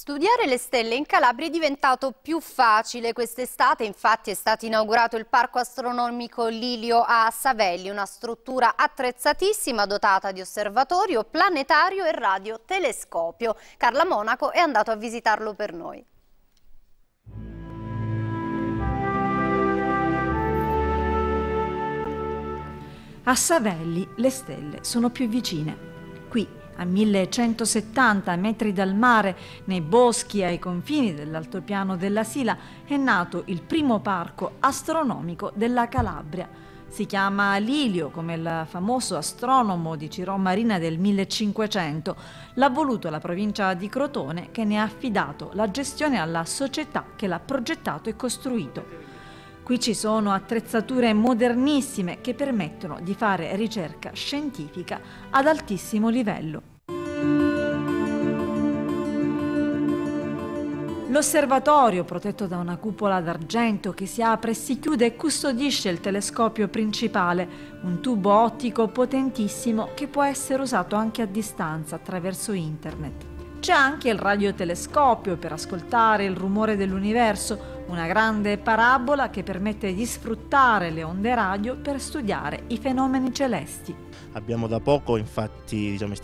Studiare le stelle in Calabria è diventato più facile quest'estate, infatti è stato inaugurato il Parco Astronomico Lilio a Savelli, una struttura attrezzatissima dotata di osservatorio, planetario e radiotelescopio. Carla Monaco è andato a visitarlo per noi. A Savelli le stelle sono più vicine. Qui a 1170 metri dal mare, nei boschi ai confini dell'altopiano della Sila, è nato il primo parco astronomico della Calabria. Si chiama Lilio, come il famoso astronomo di Cirò Marina del 1500. L'ha voluto la provincia di Crotone che ne ha affidato la gestione alla società che l'ha progettato e costruito. Qui ci sono attrezzature modernissime che permettono di fare ricerca scientifica ad altissimo livello. L'osservatorio, protetto da una cupola d'argento che si apre e si chiude custodisce il telescopio principale, un tubo ottico potentissimo che può essere usato anche a distanza attraverso internet. C'è anche il radiotelescopio per ascoltare il rumore dell'universo, una grande parabola che permette di sfruttare le onde radio per studiare i fenomeni celesti. Abbiamo da poco infatti diciamo,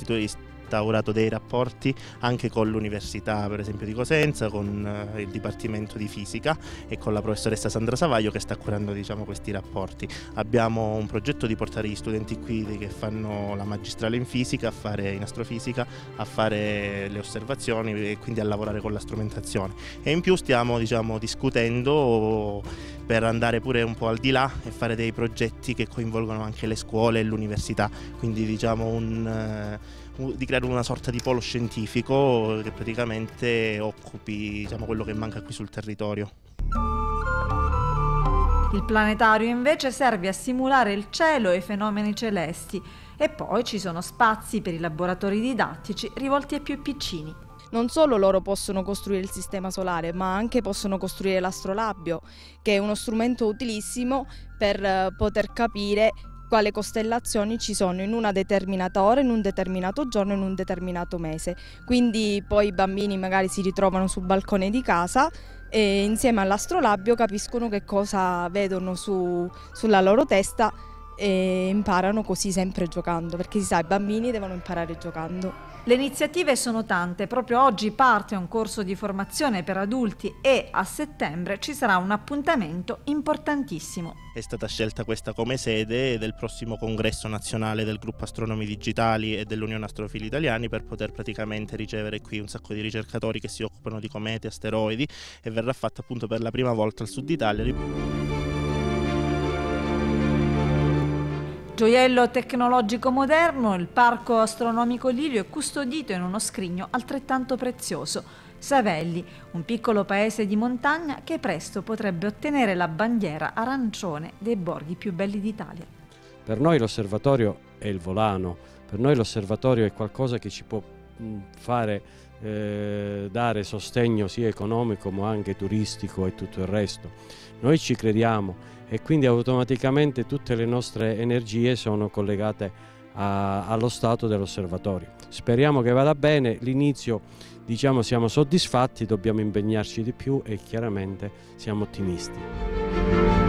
instaurato dei rapporti anche con l'Università per esempio di Cosenza, con eh, il Dipartimento di Fisica e con la professoressa Sandra Savaglio che sta curando diciamo, questi rapporti. Abbiamo un progetto di portare gli studenti qui che fanno la magistrale in fisica, a fare in astrofisica, a fare le osservazioni e quindi a lavorare con la strumentazione. E in più stiamo diciamo, discutendo per andare pure un po' al di là e fare dei progetti che coinvolgono anche le scuole e l'università, quindi diciamo un, uh, di creare una sorta di polo scientifico che praticamente occupi diciamo, quello che manca qui sul territorio. Il planetario invece serve a simulare il cielo e i fenomeni celesti. E poi ci sono spazi per i laboratori didattici rivolti ai più piccini non solo loro possono costruire il sistema solare, ma anche possono costruire l'astrolabio, che è uno strumento utilissimo per eh, poter capire quale costellazioni ci sono in una determinata ora, in un determinato giorno, in un determinato mese. Quindi poi i bambini magari si ritrovano sul balcone di casa e insieme all'astrolabio capiscono che cosa vedono su, sulla loro testa e imparano così sempre giocando, perché si sa, i bambini devono imparare giocando. Le iniziative sono tante, proprio oggi parte un corso di formazione per adulti e a settembre ci sarà un appuntamento importantissimo. È stata scelta questa come sede del prossimo congresso nazionale del gruppo Astronomi Digitali e dell'Unione Astrofili Italiani per poter praticamente ricevere qui un sacco di ricercatori che si occupano di comete, asteroidi e verrà fatto appunto per la prima volta al sud Italia. Gioiello tecnologico moderno, il parco astronomico Lilio è custodito in uno scrigno altrettanto prezioso. Savelli, un piccolo paese di montagna che presto potrebbe ottenere la bandiera arancione dei borghi più belli d'Italia. Per noi l'osservatorio è il volano, per noi l'osservatorio è qualcosa che ci può fare eh, dare sostegno sia economico ma anche turistico e tutto il resto. Noi ci crediamo e quindi automaticamente tutte le nostre energie sono collegate a, allo stato dell'osservatorio. Speriamo che vada bene, l'inizio diciamo siamo soddisfatti, dobbiamo impegnarci di più e chiaramente siamo ottimisti.